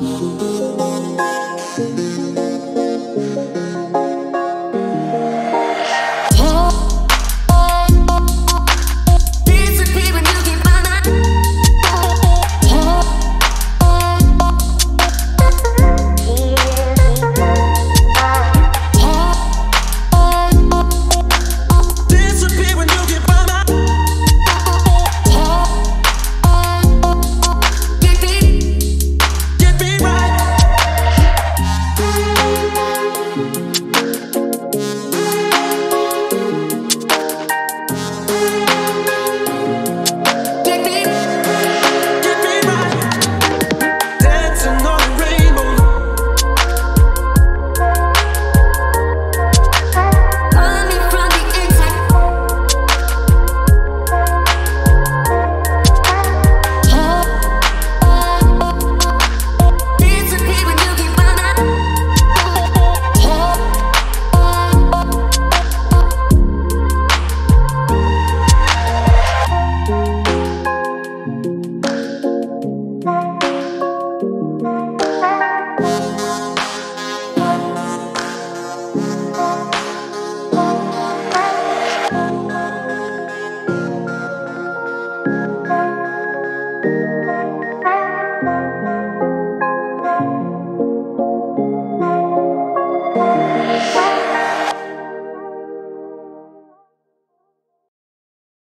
Oh,